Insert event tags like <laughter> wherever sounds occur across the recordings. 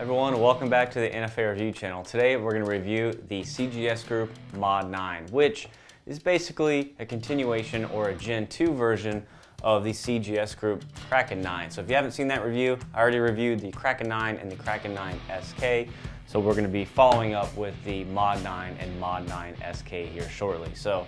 everyone, welcome back to the NFA Review channel. Today we're going to review the CGS Group Mod 9, which is basically a continuation or a Gen 2 version of the CGS Group Kraken 9. So if you haven't seen that review, I already reviewed the Kraken 9 and the Kraken 9 SK. So we're going to be following up with the Mod 9 and Mod 9 SK here shortly. So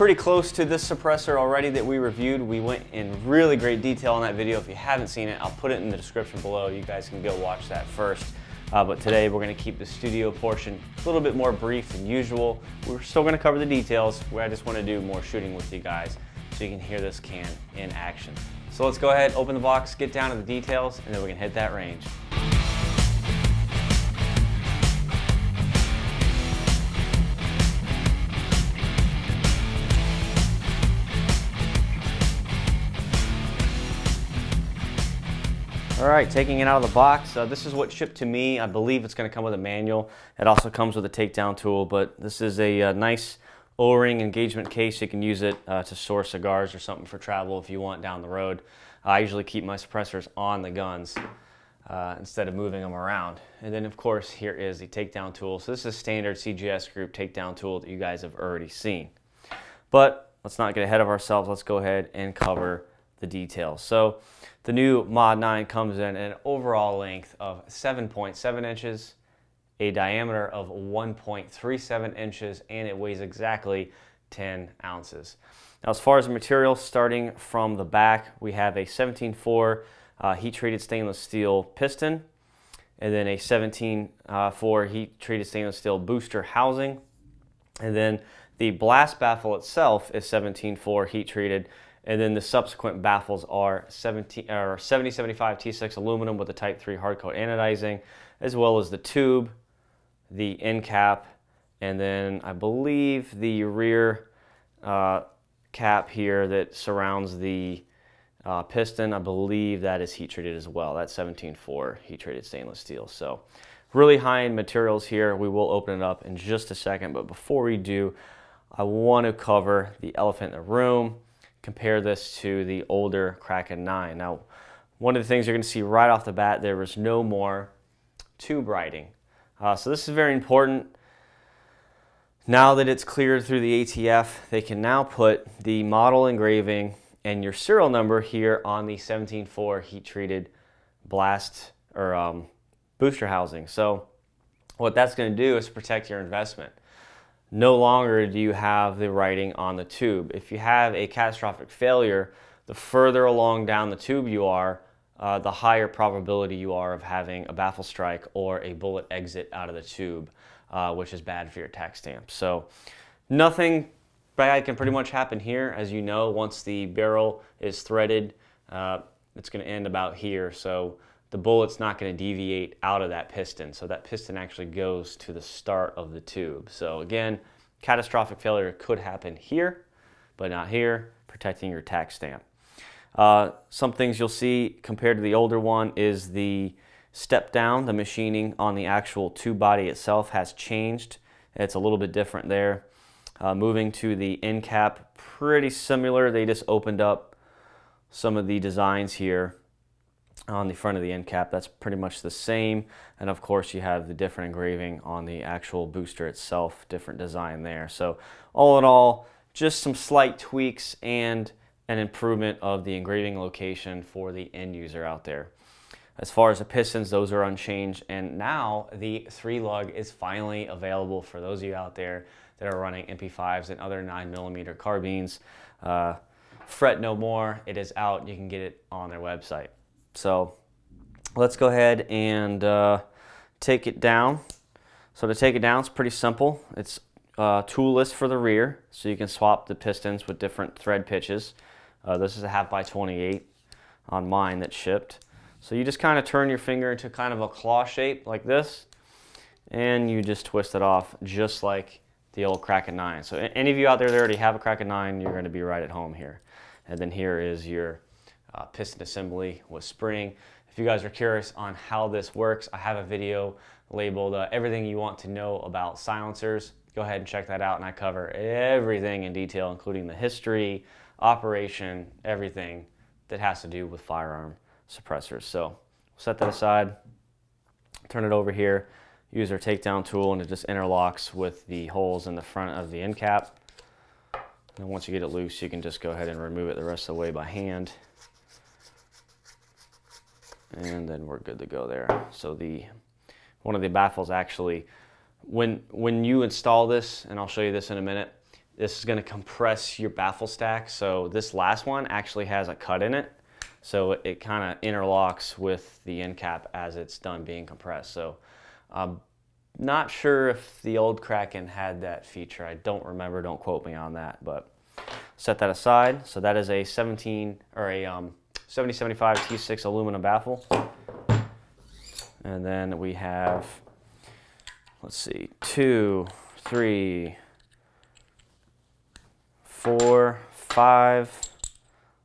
pretty close to this suppressor already that we reviewed. We went in really great detail in that video. If you haven't seen it, I'll put it in the description below. You guys can go watch that first. Uh, but today we're gonna keep the studio portion a little bit more brief than usual. We're still gonna cover the details. I just wanna do more shooting with you guys so you can hear this can in action. So let's go ahead, open the box, get down to the details, and then we can hit that range. Right, taking it out of the box. Uh, this is what shipped to me. I believe it's gonna come with a manual. It also comes with a takedown tool, but this is a, uh, nice O-ring engagement case. You can use it uh, to store cigars or something for travel if you want down the road. I usually keep my suppressors on the guns uh, instead of moving them around. And then of course, here is the takedown tool. So this is a standard CGS group takedown tool that you guys have already seen. But let's not get ahead of ourselves. Let's go ahead and cover the details. So the new Mod 9 comes in an overall length of 7.7 inches, a diameter of 1.37 inches, and it weighs exactly 10 ounces. Now, as far as the material, starting from the back, we have a 17.4 uh, heat-treated stainless steel piston, and then a 17.4 uh, heat-treated stainless steel booster housing, and then the blast baffle itself is 17.4 heat-treated and then the subsequent baffles are 17, or 7075 T6 aluminum with the Type 3 hardcoat anodizing, as well as the tube, the end cap, and then I believe the rear uh, cap here that surrounds the uh, piston, I believe that is heat treated as well. That's 17.4 heat treated stainless steel. So really high end materials here. We will open it up in just a second, but before we do, I want to cover the elephant in the room compare this to the older Kraken 9. Now, one of the things you're going to see right off the bat, there was no more tube writing. Uh, so this is very important. Now that it's cleared through the ATF, they can now put the model engraving and your serial number here on the 17.4 heat-treated blast or um, booster housing. So what that's going to do is protect your investment no longer do you have the writing on the tube. If you have a catastrophic failure, the further along down the tube you are, uh, the higher probability you are of having a baffle strike or a bullet exit out of the tube, uh, which is bad for your tax stamp. So nothing bad can pretty much happen here. As you know, once the barrel is threaded, uh, it's going to end about here. So the bullet's not going to deviate out of that piston. So that piston actually goes to the start of the tube. So again, catastrophic failure could happen here, but not here, protecting your tax stamp. Uh, some things you'll see compared to the older one is the step down, the machining on the actual tube body itself has changed. It's a little bit different there. Uh, moving to the end cap, pretty similar. They just opened up some of the designs here on the front of the end cap. That's pretty much the same. And of course you have the different engraving on the actual booster itself, different design there. So all in all, just some slight tweaks and an improvement of the engraving location for the end user out there. As far as the pistons, those are unchanged. And now the three lug is finally available for those of you out there that are running MP5s and other nine millimeter carbines. Uh, fret no more, it is out. You can get it on their website. So let's go ahead and uh, take it down. So to take it down, it's pretty simple. It's uh, toolless for the rear, so you can swap the pistons with different thread pitches. Uh, this is a half by 28 on mine that shipped. So you just kind of turn your finger into kind of a claw shape like this, and you just twist it off just like the old Kraken 9. So any of you out there that already have a Kraken 9, you're going to be right at home here. And then here is your uh, piston assembly with spring. If you guys are curious on how this works, I have a video labeled uh, everything you want to know about silencers. Go ahead and check that out and I cover everything in detail, including the history, operation, everything that has to do with firearm suppressors. So set that aside. turn it over here, use our takedown tool and it just interlocks with the holes in the front of the end cap. And once you get it loose, you can just go ahead and remove it the rest of the way by hand. And then we're good to go there. So the one of the baffles actually, when, when you install this, and I'll show you this in a minute, this is gonna compress your baffle stack. So this last one actually has a cut in it. So it, it kind of interlocks with the end cap as it's done being compressed. So I'm not sure if the old Kraken had that feature. I don't remember, don't quote me on that, but set that aside. So that is a 17 or a um, 7075 T6 aluminum baffle. And then we have, let's see, two, three, four, five,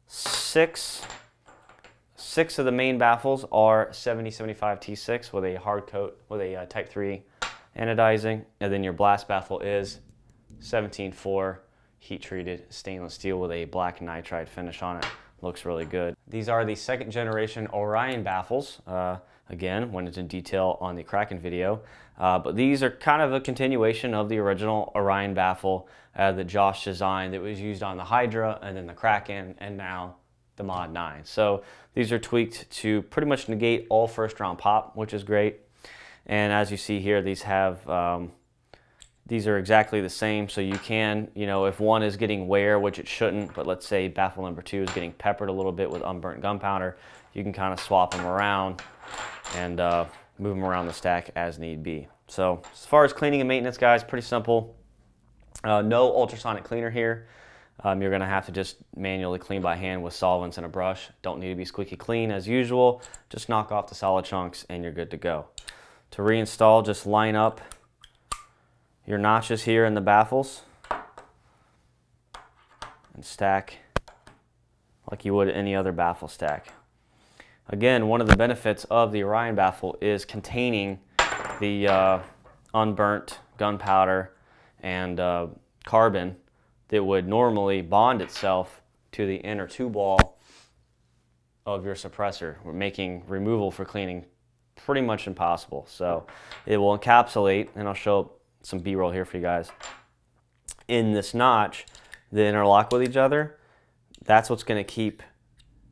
six. Six of the main baffles are 7075 T6 with a hard coat with a uh, Type 3 anodizing. And then your blast baffle is 174 heat treated stainless steel with a black nitride finish on it. Looks really good. These are the second generation Orion baffles. Uh, again, went into detail on the Kraken video. Uh, but these are kind of a continuation of the original Orion baffle uh, that Josh designed that was used on the Hydra and then the Kraken and now the Mod 9. So these are tweaked to pretty much negate all first round pop, which is great. And as you see here, these have um, these are exactly the same, so you can, you know, if one is getting wear, which it shouldn't, but let's say baffle number two is getting peppered a little bit with unburnt gunpowder, you can kind of swap them around and uh, move them around the stack as need be. So as far as cleaning and maintenance, guys, pretty simple. Uh, no ultrasonic cleaner here. Um, you're gonna have to just manually clean by hand with solvents and a brush. Don't need to be squeaky clean as usual. Just knock off the solid chunks and you're good to go. To reinstall, just line up your notches here in the baffles and stack like you would any other baffle stack. Again, one of the benefits of the Orion baffle is containing the uh, unburnt gunpowder and uh, carbon that would normally bond itself to the inner tube wall of your suppressor. Making removal for cleaning pretty much impossible. So it will encapsulate, and I'll show some B-roll here for you guys. In this notch, they interlock with each other. That's what's going to keep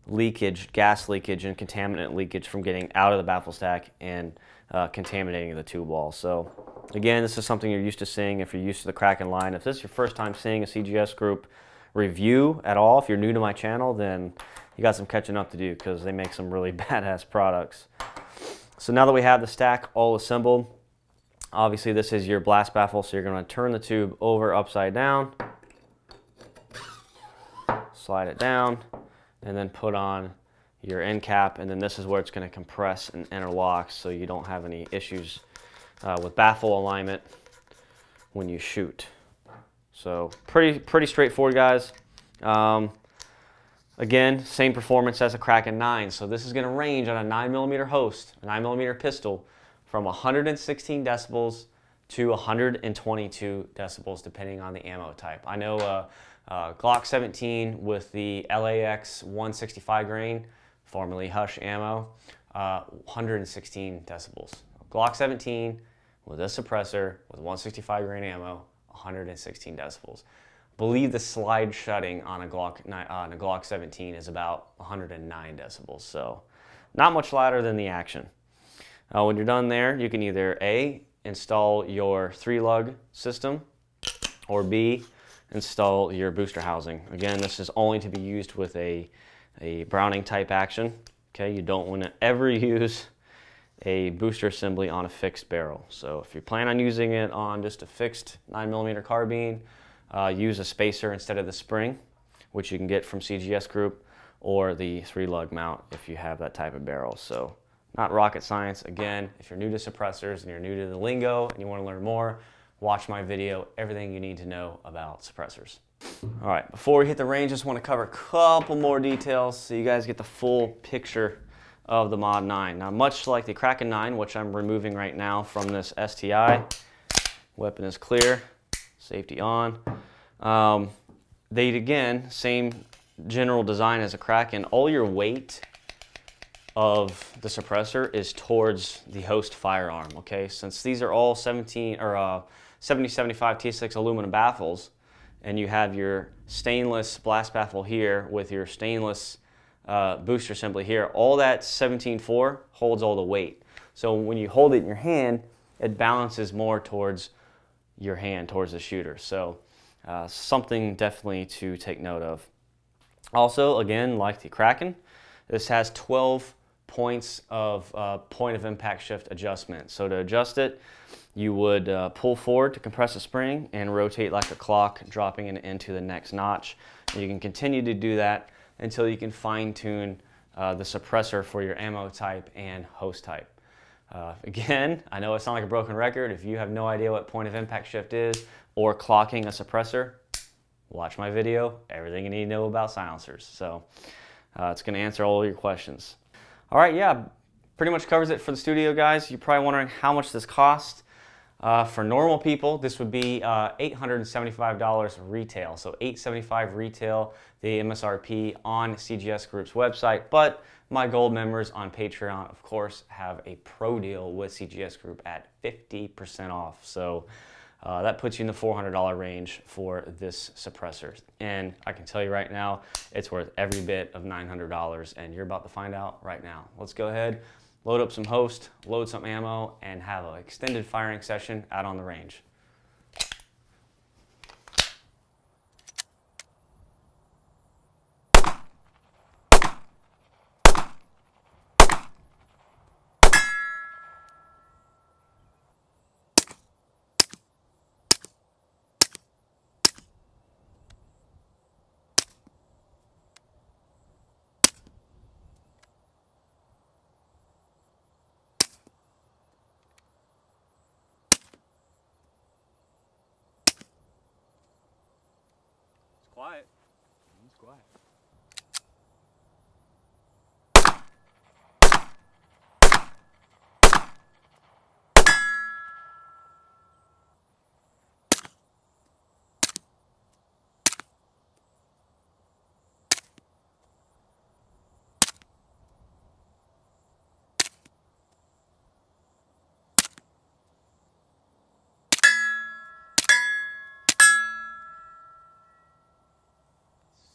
leakage, gas leakage, and contaminant leakage from getting out of the baffle stack and uh, contaminating the tube wall. So again, this is something you're used to seeing if you're used to the Kraken line. If this is your first time seeing a CGS group review at all, if you're new to my channel, then you got some catching up to do because they make some really <laughs> badass products. So now that we have the stack all assembled, Obviously this is your blast baffle, so you're gonna turn the tube over upside down, slide it down, and then put on your end cap, and then this is where it's gonna compress and interlock so you don't have any issues uh, with baffle alignment when you shoot. So pretty, pretty straightforward guys. Um, again, same performance as a Kraken 9. So this is gonna range on a nine millimeter host, a nine millimeter pistol, from 116 decibels to 122 decibels depending on the ammo type. I know uh, uh, Glock 17 with the LAX 165 grain, formerly Hush ammo, uh, 116 decibels. Glock 17 with a suppressor with 165 grain ammo, 116 decibels. Believe the slide shutting on a Glock, on a Glock 17 is about 109 decibels, so not much louder than the action. Uh, when you're done there, you can either A, install your three lug system, or B, install your booster housing. Again, this is only to be used with a, a Browning type action. Okay, you don't want to ever <laughs> use a booster assembly on a fixed barrel. So if you plan on using it on just a fixed 9mm carbine, uh, use a spacer instead of the spring, which you can get from CGS Group, or the three lug mount if you have that type of barrel. So not rocket science. Again, if you're new to suppressors and you're new to the lingo and you want to learn more, watch my video, everything you need to know about suppressors. All right, before we hit the range, just want to cover a couple more details so you guys get the full picture of the Mod 9. Now, much like the Kraken 9, which I'm removing right now from this STI, weapon is clear, safety on. Um, they, again, same general design as a Kraken. All your weight of the suppressor is towards the host firearm, okay? Since these are all 17 or uh, 7075 T6 aluminum baffles, and you have your stainless blast baffle here with your stainless uh, booster assembly here, all that 17.4 holds all the weight. So when you hold it in your hand, it balances more towards your hand, towards the shooter. So uh, something definitely to take note of. Also, again, like the Kraken, this has 12 points of uh, point of impact shift adjustment. So to adjust it, you would uh, pull forward to compress the spring and rotate like a clock, dropping it into the next notch. And you can continue to do that until you can fine tune uh, the suppressor for your ammo type and host type. Uh, again, I know it sounds like a broken record. If you have no idea what point of impact shift is or clocking a suppressor, watch my video, everything you need to know about silencers. So uh, it's gonna answer all your questions. All right, yeah, pretty much covers it for the studio guys. You're probably wondering how much this cost. Uh, for normal people, this would be uh, $875 retail. So 875 retail, the MSRP on CGS Group's website. But my gold members on Patreon, of course, have a pro deal with CGS Group at 50% off. So uh, that puts you in the $400 range for this suppressor. And I can tell you right now, it's worth every bit of $900 and you're about to find out right now. Let's go ahead, load up some host, load some ammo, and have an extended firing session out on the range. Quiet. It's quiet.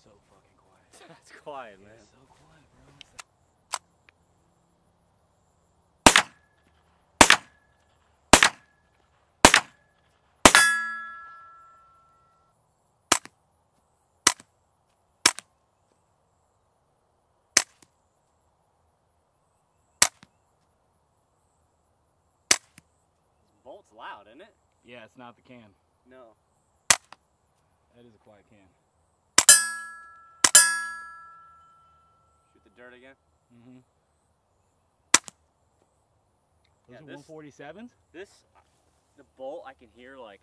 So fucking quiet. Man. so quiet, bro. Bolt's loud, isn't it? Yeah, it's not the can. No. That is a quiet can. Dirt again. Mm-hmm. Those Yeah, are this- 147s? This, the bolt, I can hear like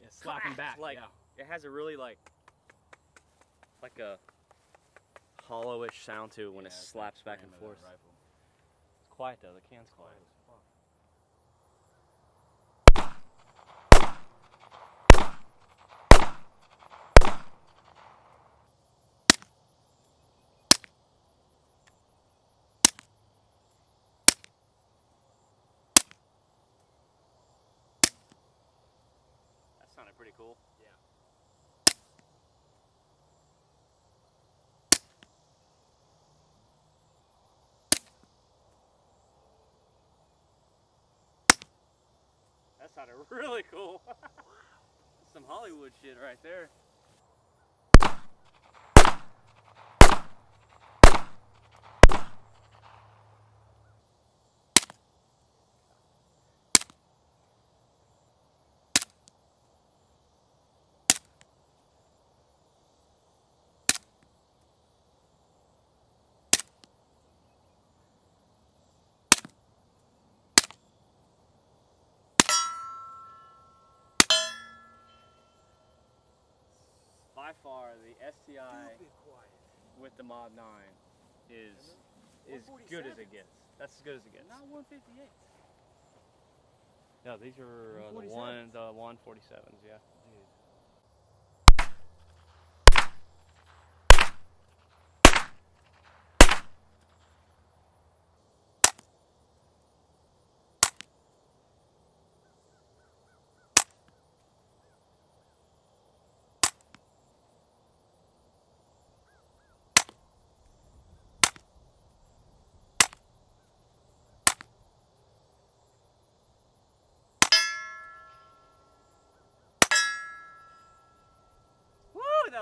Yeah, slapping back. like yeah. it has a really like, like a hollowish sound to it when Yeah, it slaps back and forth. It's quiet though. The can's quiet. That sounded pretty cool. Yeah. That sounded <laughs> really cool. Some Hollywood shit right there. By far, the STI with the Mod 9 is as good as it gets. That's as good as it gets. Not 158. No, these are uh, the one the 147s, yeah. Dude.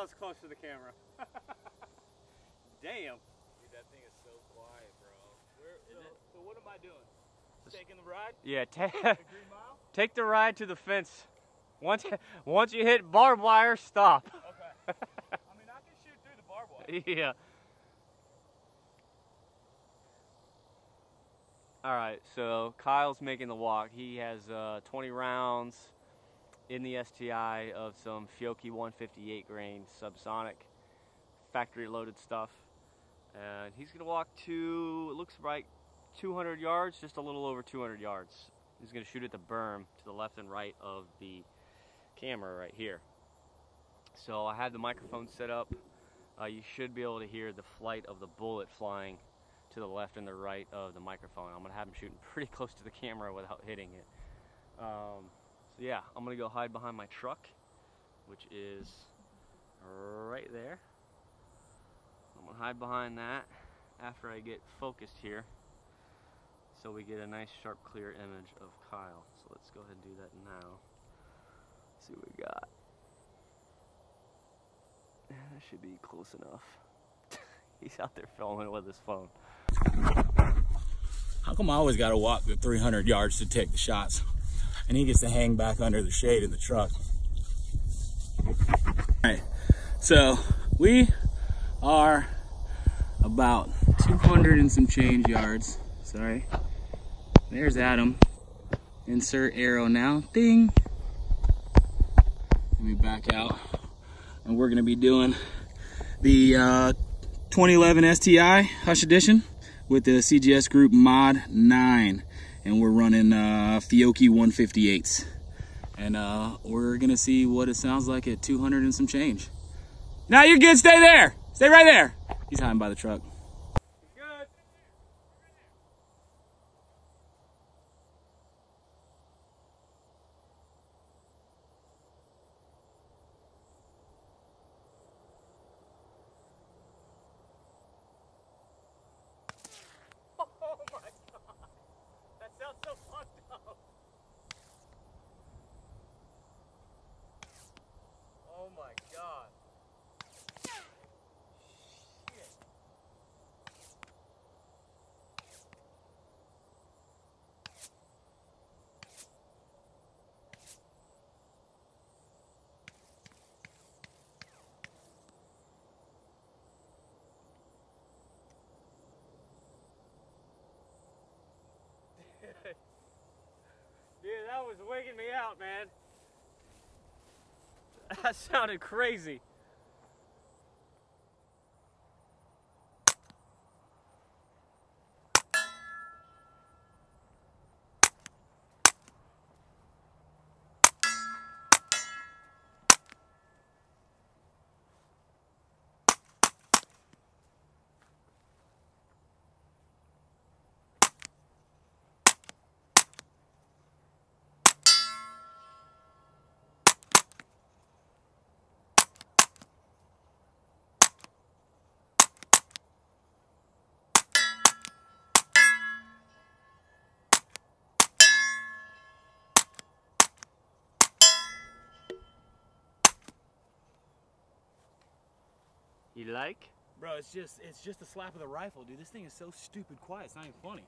Was close to the camera. <laughs> Damn. Dude, that thing is so quiet, bro. Where, so, So what am I doing? Taking the ride? Yeah, take <laughs> Green Mile? take the ride to the fence. Once <laughs> once you hit barbed wire, stop. Okay. I mean, I can shoot through the barbed wire. yeah. All right, so Kyle's making the walk. He has uh, 20 rounds in the STI of some Fiocchi 158 grain subsonic factory loaded stuff. And he's gonna walk to, it looks like 200 yards, just a little over 200 yards. He's gonna shoot at the berm to the left and right of the camera right here. So I have the microphone set up. Uh, you should be able to hear the flight of the bullet flying to the left and the right of the microphone. I'm gonna have him shooting <laughs> pretty close to the camera without hitting it. Um, yeah, I'm gonna go hide behind my truck, which is right there. I'm gonna hide behind that after I get focused here so we get a nice sharp clear image of Kyle. So let's go ahead and do that now. see what we got. That should be close enough. <laughs> He's out there filming with his phone. How come I always got to walk the 300 yards to take the shots? And he gets to hang back under the shade in the truck. All right, so we are about 200 and some change yards. Sorry. There's Adam. Insert arrow now. Ding. Let me back out. And we're going to be doing the uh, 2011 STI Hush Edition with the CGS Group Mod 9. And we're running uh, Fiocchi 158s. And uh, we're gonna see what it sounds like at 200 and some change. Now you're good, stay there! Stay right there! He's hiding by the truck. That was wigging me out, man. <laughs> That sounded crazy. You like? Bro, it's just it's just the slap of the rifle, dude. This thing is so stupid quiet. It's not even funny.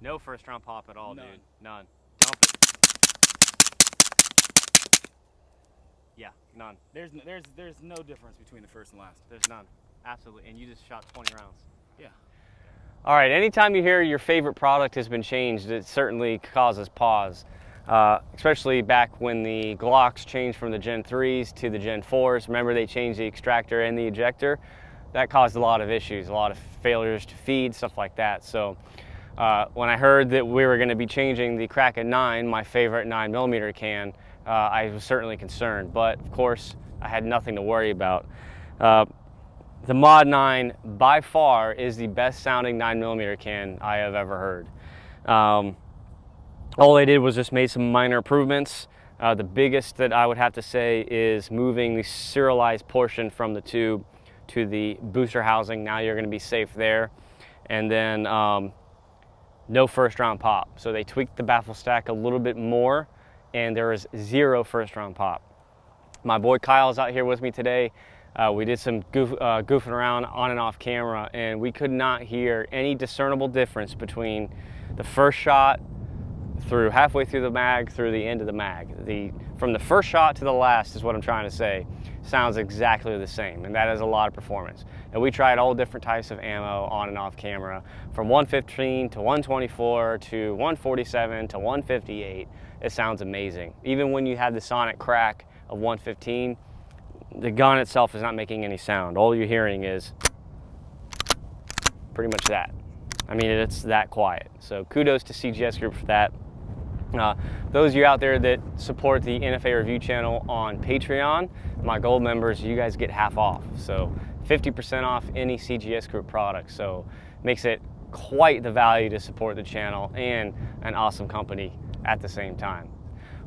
No first round pop at all, None. dude. None. Dump it. Yeah, none. There's n- there's there's no difference between the first and last. There's none. Absolutely. And you just shot 20 rounds. Yeah. All right, anytime you hear your favorite product has been changed, it certainly causes pause. Uh, especially back when the Glocks changed from the Gen 3s to the Gen 4s. Remember, they changed the extractor and the ejector. That caused a lot of issues, a lot of failures to feed, stuff like that. So, uh, when I heard that we were going to be changing the Kraken 9, my favorite 9 millimeter can, uh, I was certainly concerned. But of course, I had nothing to worry about. Uh, the Mod 9 by far is the best sounding 9mm can I have ever heard. Um, all they did was just made some minor improvements. Uh, the biggest that I would have to say is moving the serialized portion from the tube to the booster housing. Now you're going to be safe there. And then um, no first round pop. So they tweaked the baffle stack a little bit more and there is zero first round pop. My boy Kyle is out here with me today. Uh, we did some goof, uh, goofing around on and off camera and we could not hear any discernible difference between the first shot through halfway through the mag through the end of the mag. The from the first shot to the last is what I'm trying to say. Sounds exactly the same, and that is a lot of performance. And we tried all different types of ammo on and off camera, from 115 to 124 to 147 to 158. It sounds amazing. Even when you have the sonic crack of 115, the gun itself is not making any sound. All you're hearing is pretty much that. I mean, it's that quiet. So kudos to CGS Group for that. Uh, those of you out there that support the NFA review channel on Patreon, my gold members, you guys get half off. So 50% off any CGS group product. So makes it quite the value to support the channel and an awesome company at the same time.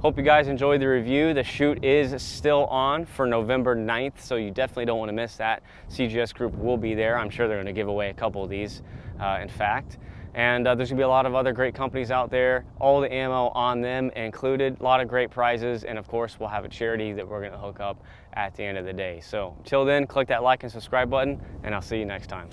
Hope you guys enjoyed the review. The shoot is still on for November 9th, so you definitely don't want to miss that. CGS Group will be there. I'm sure they're going to give away a couple of these, uh, in fact. And uh, there's gonna be a lot of other great companies out there, all the ammo on them included, a lot of great prizes, and of course we'll have a charity that we're gonna hook up at the end of the day. So till then, click that like and subscribe button, and I'll see you next time.